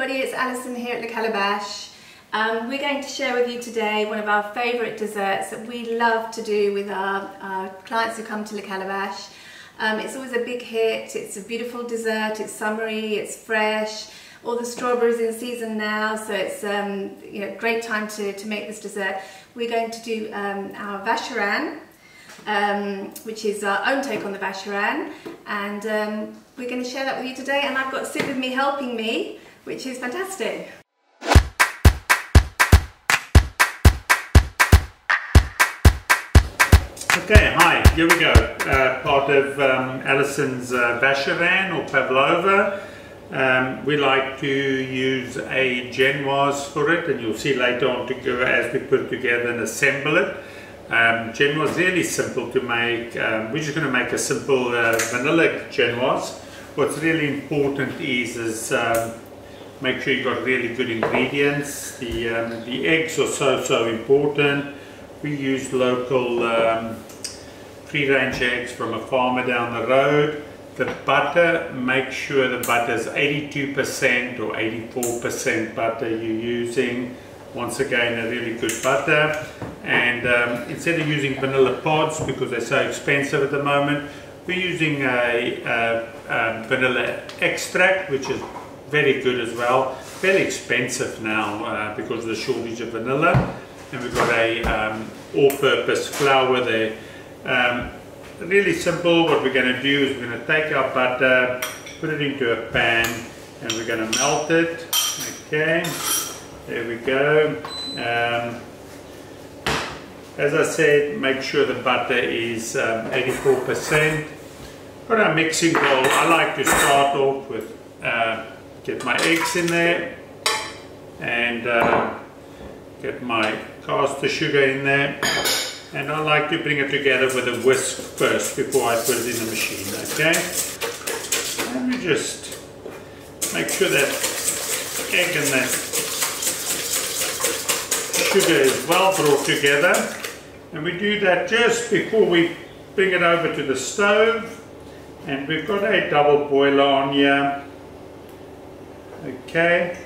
everybody, it's Alison here at Le Calabash. Um, we're going to share with you today one of our favourite desserts that we love to do with our, our clients who come to Le Calabash. Um, it's always a big hit, it's a beautiful dessert, it's summery, it's fresh, all the strawberries in season now, so it's um, you know great time to, to make this dessert. We're going to do um, our vacherin, um, which is our own take on the vacherin, and um, we're going to share that with you today. And I've got Sid with me helping me, which is fantastic. Okay, hi, here we go. Uh, part of um, Alison's uh, or Pavlova. Um, we like to use a genoise for it and you'll see later on to go as we put it together and assemble it. Um, genoise is really simple to make. Um, we're just going to make a simple uh, vanilla genoise. What's really important is, is um, make sure you've got really good ingredients. The, um, the eggs are so, so important. We use local um, free-range eggs from a farmer down the road. The butter, make sure the butter is 82% or 84% butter you're using. Once again, a really good butter. And um, instead of using vanilla pods, because they're so expensive at the moment, we're using a, a, a vanilla extract, which is very good as well. Very expensive now uh, because of the shortage of vanilla. And we've got a um, all-purpose flour there. Um, really simple, what we're going to do is we're going to take our butter, put it into a pan, and we're going to melt it. Okay, there we go. Um, as I said, make sure the butter is 84%. Um, our mixing bowl. I like to start off with, uh, get my eggs in there, and uh, get my caster sugar in there. And I like to bring it together with a whisk first before I put it in the machine, okay? And we just make sure that egg and that sugar is well brought together. And we do that just before we bring it over to the stove. And we've got a double boiler on here. Okay.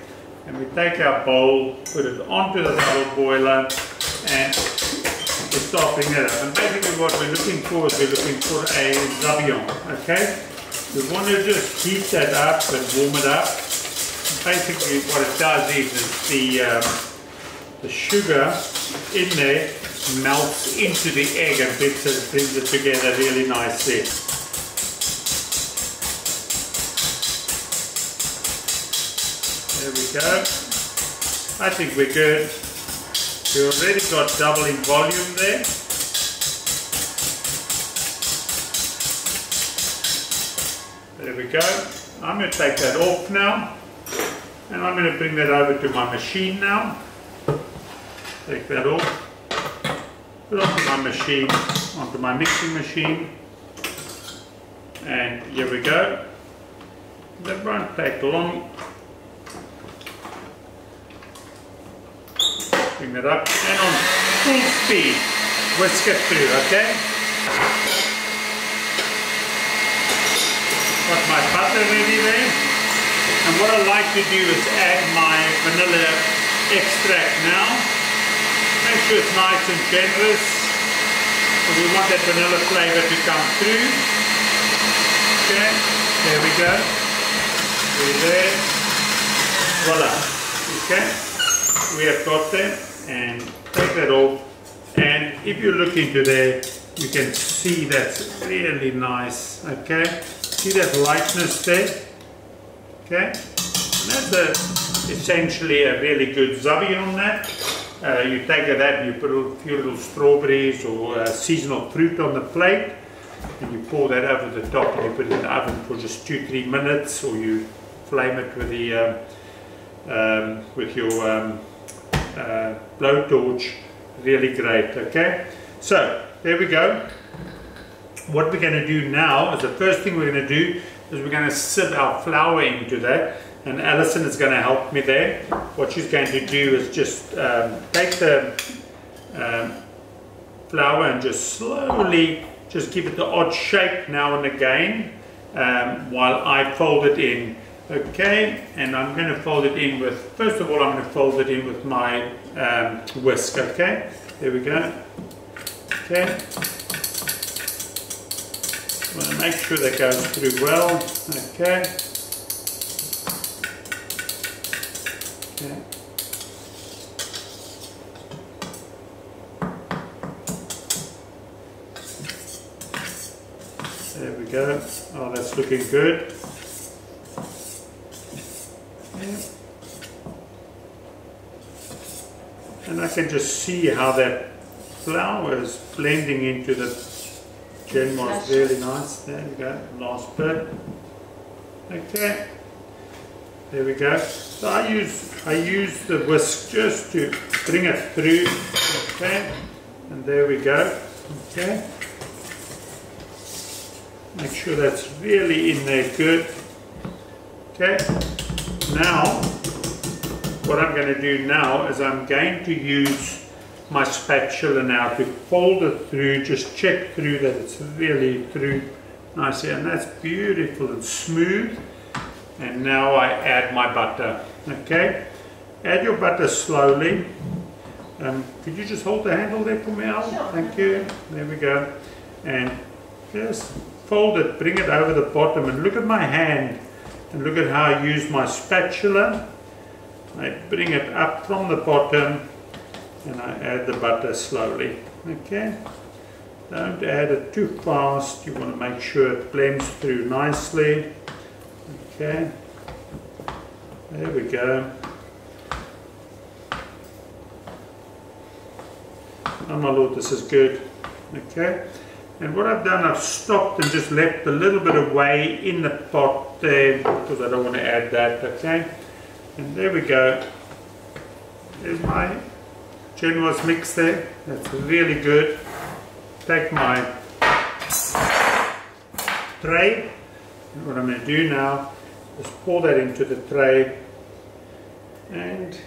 And we take our bowl, put it onto the double boiler and we're stopping it up. And basically what we're looking for is we're looking for a sabayon, okay? We want to just heat that up and warm it up. Basically what it does is, is the, um, the sugar in there melts into the egg and brings it, brings it together really nicely. There we go. I think we're good. We've already got double in volume there. There we go. I'm going to take that off now. And I'm going to bring that over to my machine now. Take that off. Put onto my machine, onto my mixing machine. And here we go. That won't take long. Bring that up and on full speed, whisk it through, okay? Got my butter ready there. And what I like to do is add my vanilla extract now. Make sure it's nice and generous. So we want that vanilla flavor to come through. Okay, there we go. there. Voila. Okay, we have got that and take that off. And if you look into there you can see that's really nice okay? See that lightness there? Okay? And that's a, essentially a really good sabayon that. Uh, you take that you put a few little strawberries or uh, seasonal fruit on the plate. And you pour that over the top and you put it in the oven for just two three minutes or you flame it with the um, um, with your um, uh, blowtorch really great okay? So there we go. What we're going to do now is the first thing we're going to do is we're going to sieve our flour into that and Alison is going to help me there. What she's going to do is just um, take the um, flour and just slowly just give it the odd shape now and again um, while I fold it in Okay, and I'm going to fold it in with, first of all, I'm going to fold it in with my um, whisk, okay? There we go. Okay. I want to make sure that goes through well, okay? Okay. There we go. Oh, that's looking good. And I can just see how that flour is blending into the Genoise really nice. There we go, last bit. Okay, there we go. So I use I use the whisk just to bring it through. Okay, and there we go. Okay. Make sure that's really in there good. Okay, now what I'm going to do now is I'm going to use my spatula now to fold it through, just check through that it's really through nicely and that's beautiful and smooth. And now I add my butter, okay? Add your butter slowly. Um, could you just hold the handle there for me, Al? Sure. Thank you. There we go. And just fold it, bring it over the bottom and look at my hand and look at how I use my spatula. I bring it up from the bottom and I add the butter slowly. Okay? Don't add it too fast. You want to make sure it blends through nicely. Okay? There we go. Oh my lord, this is good. Okay? And what I've done, I've stopped and just left a little bit of whey in the pot there because I don't want to add that, okay? And there we go. There's my Genoise mix there. That's really good. Take my tray. And what I'm going to do now is pour that into the tray and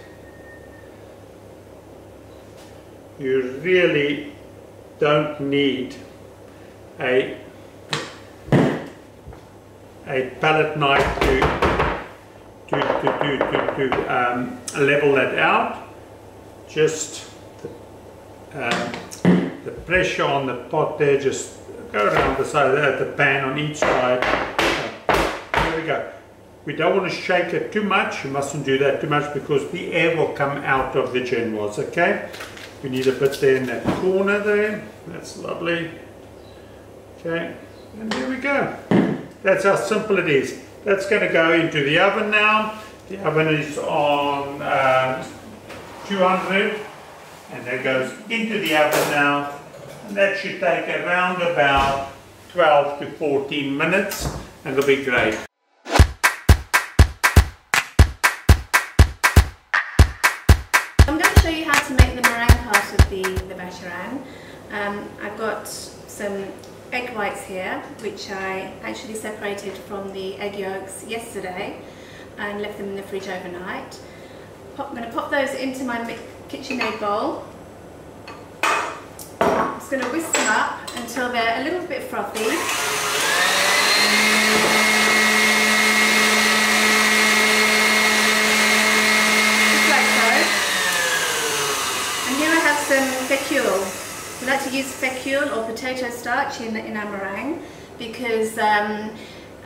you really don't need a a palette knife to to to to to, um, level that out. Just the, um, the pressure on the pot there, just go around the side of the pan on each side. There we go. We don't want to shake it too much. You mustn't do that too much because the air will come out of the genoise. Okay. We need a bit there in that corner there. That's lovely. Okay, and there we go. That's how simple it is. That's going to go into the oven now. The oven is on um, 200 and that goes into the oven now. And that should take around about 12 to 14 minutes and it'll be great. I'm going to show you how to make the meringue part of the, the vacherin. Um, I've got some egg whites here, which I actually separated from the egg yolks yesterday and left them in the fridge overnight. Pop, I'm going to pop those into my KitchenAid bowl. I'm just going to whisk them up until they're a little bit frothy. Just like so. And here I have some fécule. We like to use fécule or potato starch in, in our meringue because um,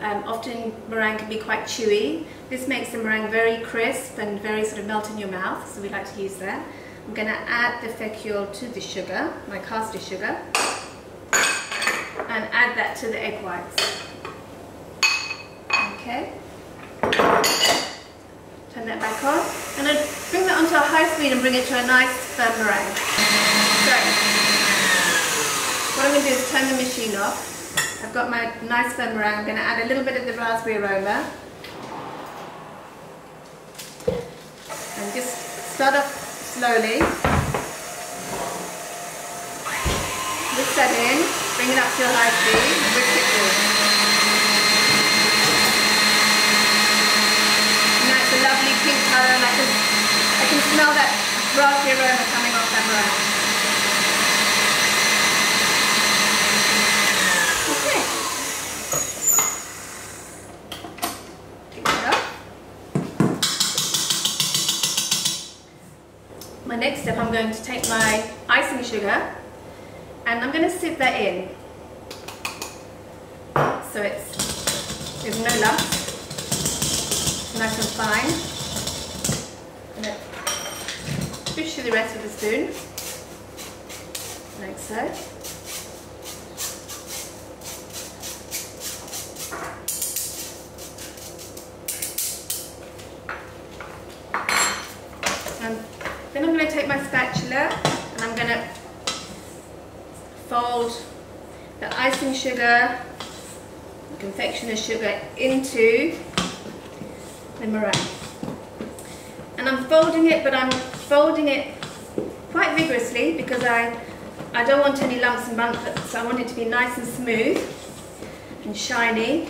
um, often meringue can be quite chewy. This makes the meringue very crisp and very sort of melt in your mouth, so we like to use that. I'm going to add the fécule to the sugar, my caster sugar, and add that to the egg whites. Okay. Turn that back on. And then bring that onto a high speed and bring it to a nice firm meringue. So, what I'm going to do is turn the machine off. I've got my nice firm meringue. I'm going to add a little bit of the raspberry aroma. And just start off slowly. Whisk that in, bring it up to a high speed, and whisk it through. A lovely pink colour and I can, I can smell that raspberry aroma coming off that meringue. I'm going to take my icing sugar and I'm going to sieve that in. So it's, there's no lumps, nice and fine. I'm going to push through the rest with the spoon, like so. And then I'm going to take and I'm going to fold the icing sugar, the confectioner's sugar into the meringue. And I'm folding it, but I'm folding it quite vigorously because I, I don't want any lumps and bumps, so I want it to be nice and smooth and shiny.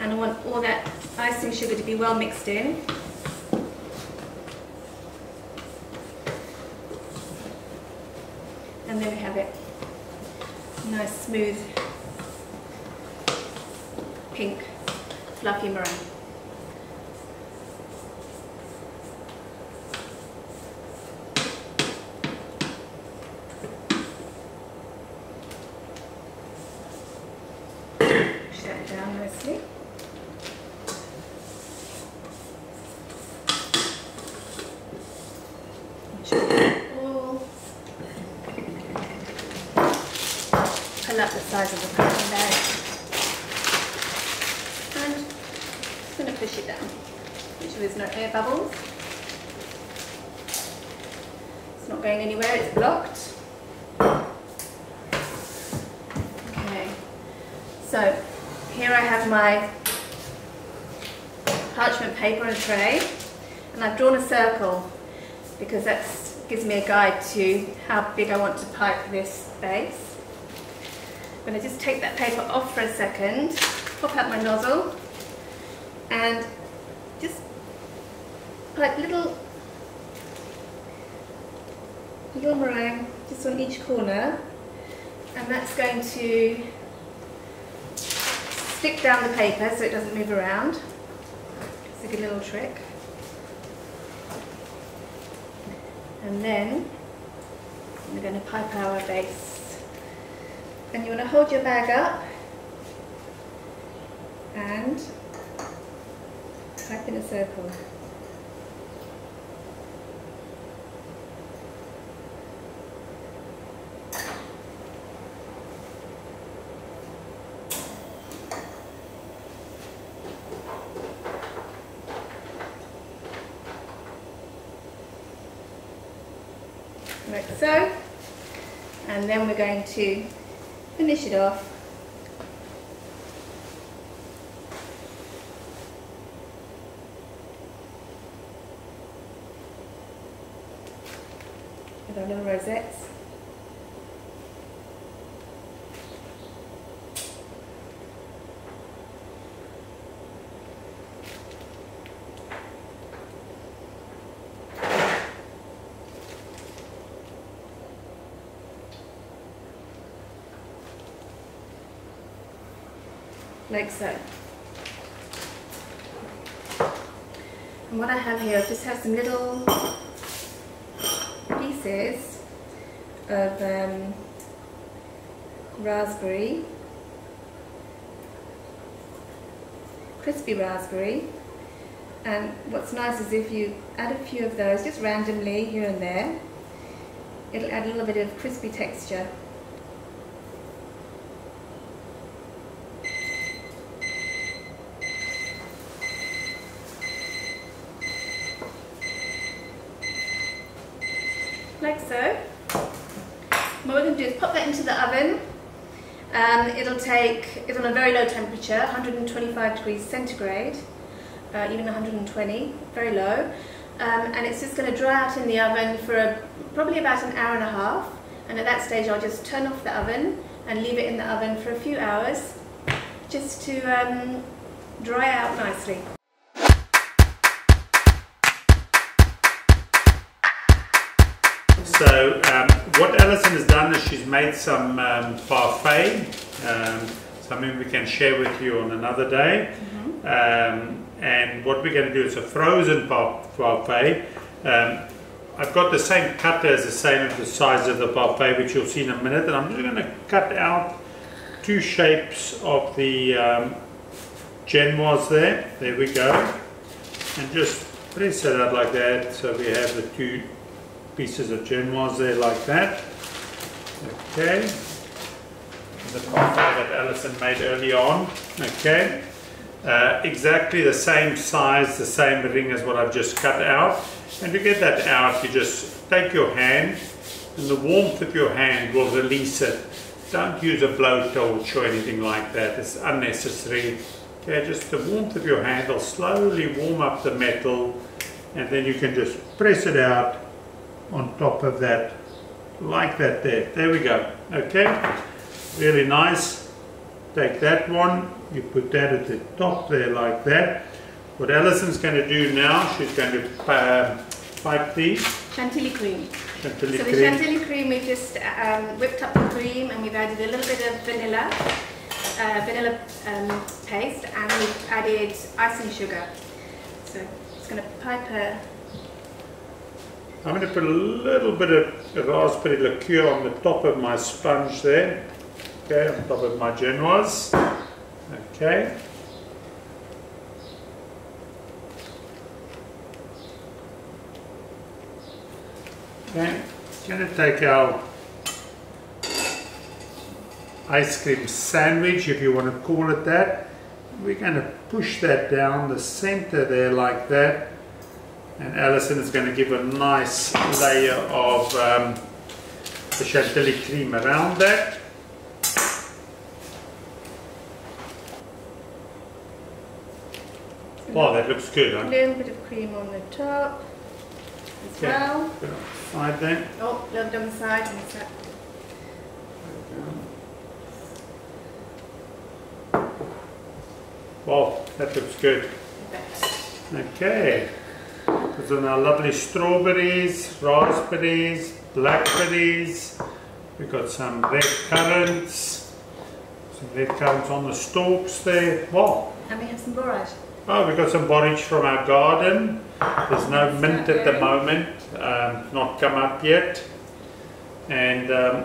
And I want all that icing sugar to be well mixed in. And there we have it. Nice smooth pink fluffy meringue. Push that down nicely. All I love the size of there. And just going to push it down. Make sure there's no air bubbles. It's not going anywhere, it's blocked. Okay, so here I have my parchment paper and tray and I've drawn a circle because that gives me a guide to how big I want to pipe this base. I'm going to just take that paper off for a second, pop out my nozzle and just pipe little little meringue just on each corner and that's going to stick down the paper so it doesn't move around. It's a good little trick. And then we're going to pipe our base. And you want to hold your bag up and pipe in a circle. like so and then we're going to finish it off. With our little rosettes like so. And what I have here, I just have some little pieces of um, raspberry, crispy raspberry. And what's nice is if you add a few of those, just randomly here and there, it'll add a little bit of crispy texture. like so. What we're going to do is pop that into the oven. Um, it'll take, it's on a very low temperature, 125 degrees centigrade, uh, even 120, very low. Um, and it's just going to dry out in the oven for a, probably about an hour and a half. And at that stage I'll just turn off the oven and leave it in the oven for a few hours just to um, dry out nicely. So um, what Alison has done is she's made some um, parfait, um, something we can share with you on another day. Um, and what we're going to do is a frozen par- parfait. Um, I've got the same cutter as the same of the size of the parfait, which you'll see in a minute, and I'm just going to cut out two shapes of the um, genoise there. There we go. And just press it out like that, so we have the two pieces of genoise there like that. Okay. The parfait that Alison made early on. Okay. Uh, exactly the same size, the same ring as what I've just cut out. And to get that out, you just take your hand, and the warmth of your hand will release it. Don't use a blowtorch or anything like that, it's unnecessary. Okay, just the warmth of your hand will slowly warm up the metal, and then you can just press it out on top of that, like that there. There we go. Okay, really nice. Take that one, you put that at the top there like that. What Alison's going to do now, she's going to uh, pipe these. Chantilly cream. Chantilly so cream. the chantilly cream, we've just um, whipped up the cream and we've added a little bit of vanilla, uh, vanilla um, paste, and we've added icing sugar. So it's going to pipe her. I'm going to put a little bit of raspberry liqueur on the top of my sponge there. Okay, on top of my genoise. Okay. Okay, to take our ice cream sandwich, if you want to call it that. We're to push that down the center there like that. And Alison is going to give a nice layer of um, the chantilly cream around that. Oh, that looks good. A Huh? little bit of cream on the top as Okay. well. Put it on the side there. Oh, a little bit on the side. and so- Wow, that looks good. Okay. Those are our lovely strawberries, raspberries, blackberries. We've got some red currants. Some red currants on the stalks there. Wow. And we have some borage. Oh, we've got some borage from our garden. There's no mint at the moment, um, not come up yet. And um,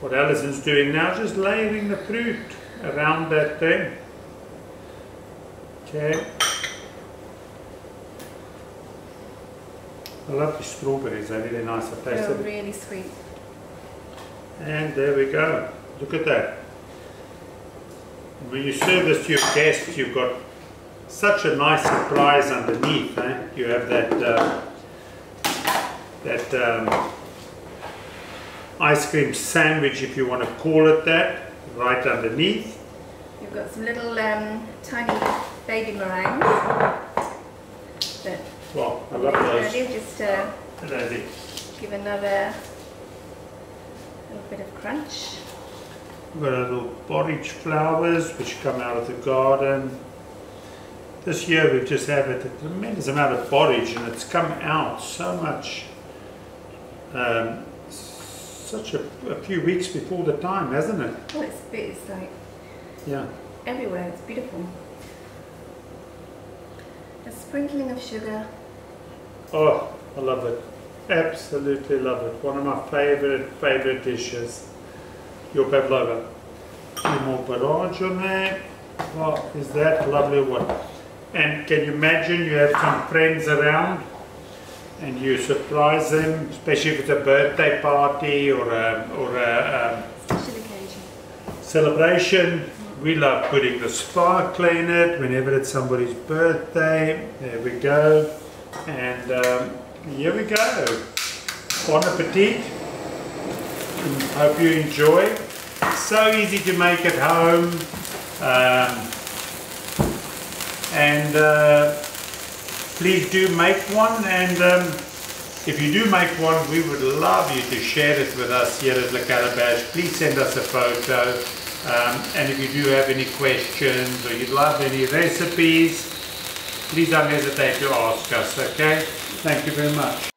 what Alison's doing now, just layering the fruit around that thing. Okay. I love the strawberries, they're really nice. I They're really sweet. And there we go. Look at that. When you serve this to your guests, you've got such a nice surprise underneath. Eh? You have that uh, that um, ice cream sandwich, if you want to call it that, right underneath. You've got some little um, tiny baby meringues. That Well, I love those. Ready, just to Ready. give another little bit of crunch. We've got our little borage flowers which come out of the garden. This year we've just had a tremendous amount of borage and it's come out so much, um, such a, a few weeks before the time, hasn't it? Oh, it's, it's like Yeah. everywhere. It's beautiful. A sprinkling of sugar. Oh, I love it. Absolutely love it. One of my favorite, favorite dishes. Your pavlova. A few more borage on there. Oh, is that lovely one? And can you imagine you have some friends around and you surprise them, especially if it's a birthday party or a, or a um, occasion. celebration. We love putting the sparkle in it whenever it's somebody's birthday. There we go. And um, here we go. Bon appetit. Hope you enjoy. So easy to make at home. Um, and uh, please do make one. And um, if you do make one, we would love you to share it with us here at Le Calabash. Please send us a photo. Um, and if you do have any questions or you'd love any recipes, please don't hesitate to ask us, okay? Thank you very much.